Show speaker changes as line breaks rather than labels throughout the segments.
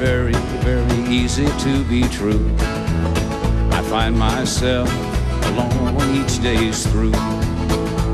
Very, very easy to be true. I find myself alone when each day's through.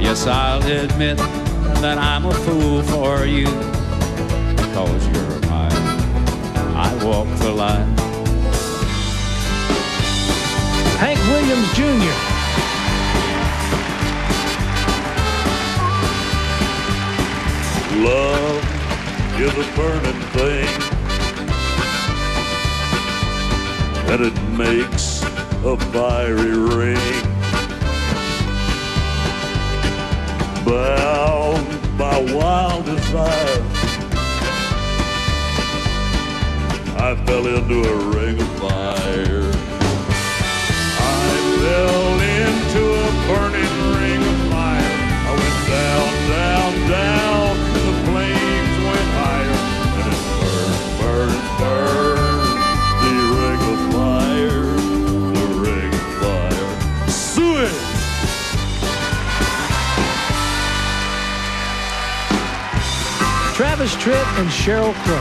Yes, I'll admit that I'm a fool for you because you're mine. I walk the line.
Hank Williams Jr.
Love is a burning thing, and it makes a fiery ring. Bound by wild desire, I fell into a ring of fire.
Travis Tritt and Sheryl Crow.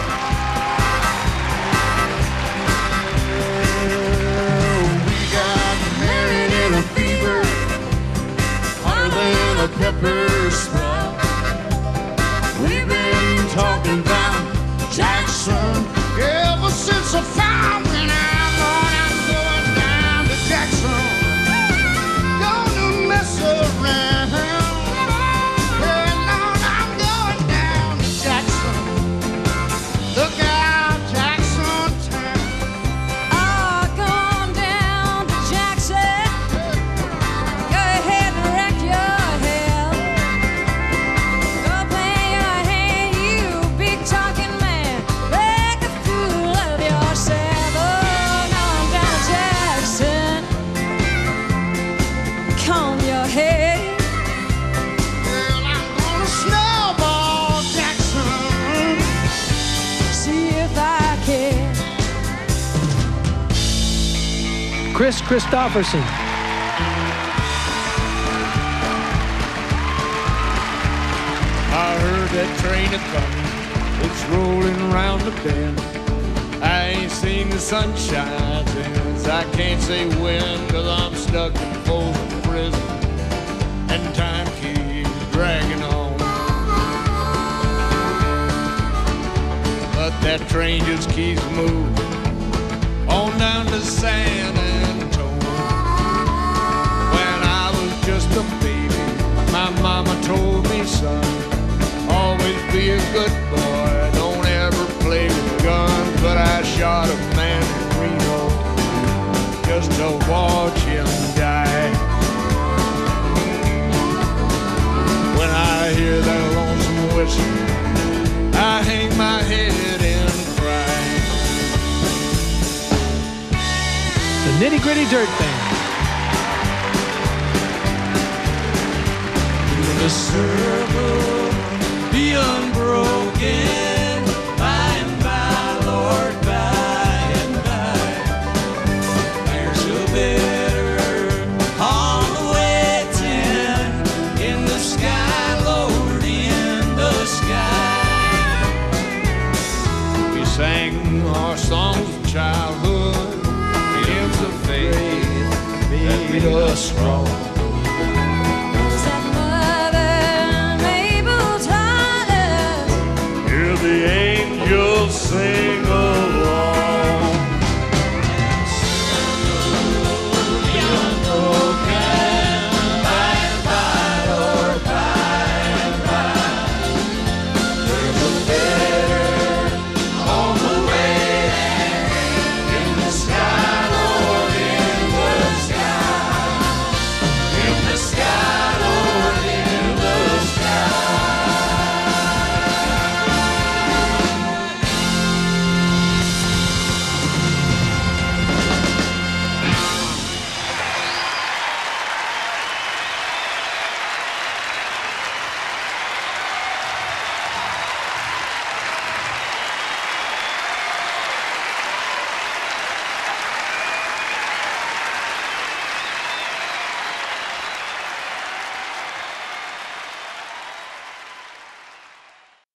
We've been talking about Jackson ever since I found
Kris Kristofferson. I
heard that train. It's rolling around the bend. I ain't seen the sunshine since I can't say when, cause I'm stuck in prison. And time keeps dragging on. But that train just keeps moving on down to a baby, my mama told me, son, always be a good boy. Don't ever play with guns. But I shot a man in Reno just to watch him die. When I hear that lonesome whistle, I hang my head and cry.
The Nitty Gritty Dirt Band.
The circle be unbroken by and by, Lord, by and by. There's a better on the waiting in the sky, Lord, in the sky.
We sang our songs of childhood, of faith that made us strong.
Mother